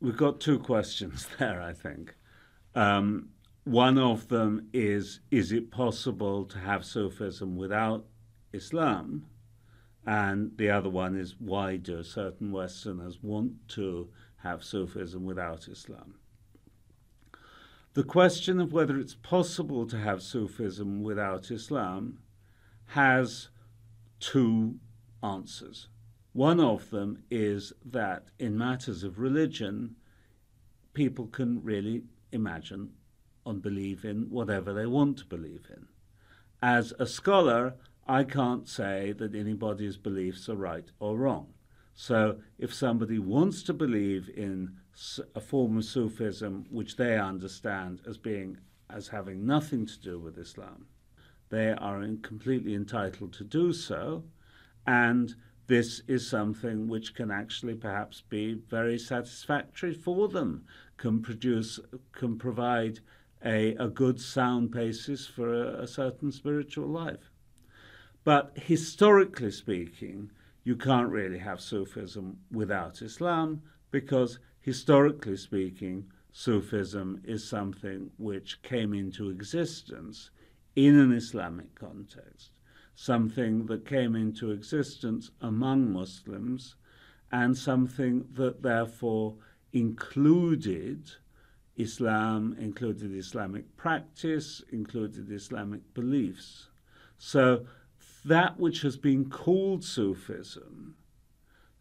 we've got two questions there, I think. Um, one of them is Is it possible to have Sufism without Islam? And the other one is Why do certain Westerners want to have Sufism without Islam? The question of whether it's possible to have Sufism without Islam has two answers. One of them is that in matters of religion, people can really imagine and believe in whatever they want to believe in. As a scholar, I can't say that anybody's beliefs are right or wrong. So if somebody wants to believe in a form of Sufism which they understand as being as having nothing to do with Islam, they are completely entitled to do so, and this is something which can actually perhaps be very satisfactory for them, can produce, can provide a, a good sound basis for a, a certain spiritual life. But historically speaking, you can't really have Sufism without Islam because historically speaking, Sufism is something which came into existence in an Islamic context something that came into existence among Muslims and something that therefore included Islam, included Islamic practice, included Islamic beliefs. So that which has been called Sufism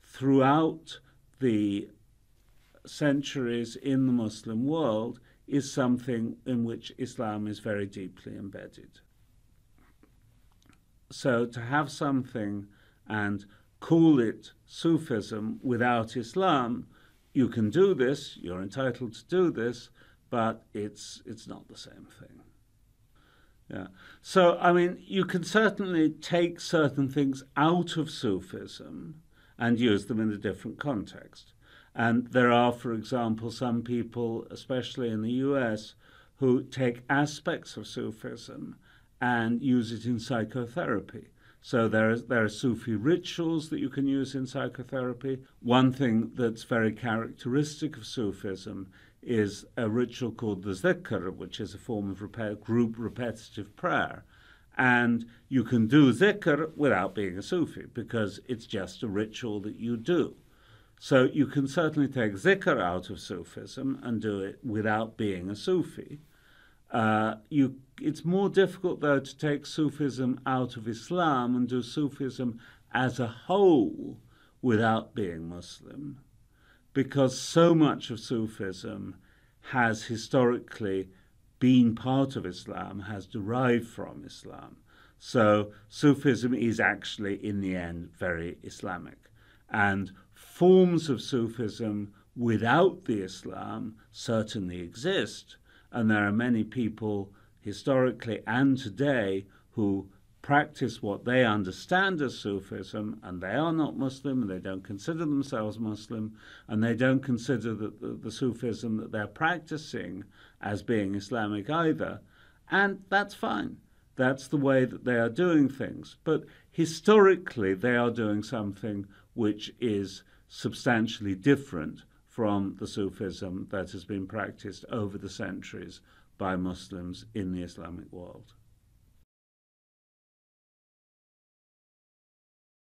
throughout the centuries in the Muslim world is something in which Islam is very deeply embedded. So to have something and call it Sufism without Islam, you can do this, you're entitled to do this, but it's it's not the same thing. Yeah. So I mean, you can certainly take certain things out of Sufism and use them in a different context. And there are, for example, some people, especially in the US, who take aspects of Sufism and use it in psychotherapy. So there are, there are Sufi rituals that you can use in psychotherapy. One thing that's very characteristic of Sufism is a ritual called the zikr, which is a form of group repetitive prayer. And you can do zikr without being a Sufi because it's just a ritual that you do. So you can certainly take zikr out of Sufism and do it without being a Sufi. Uh, you, it's more difficult, though, to take Sufism out of Islam and do Sufism as a whole without being Muslim, because so much of Sufism has historically been part of Islam, has derived from Islam. So Sufism is actually, in the end, very Islamic. And forms of Sufism without the Islam certainly exist and there are many people historically and today who practice what they understand as Sufism, and they are not Muslim, and they don't consider themselves Muslim, and they don't consider that the, the Sufism that they're practicing as being Islamic either. And that's fine. That's the way that they are doing things. But historically, they are doing something which is substantially different from the Sufism that has been practiced over the centuries by Muslims in the Islamic world.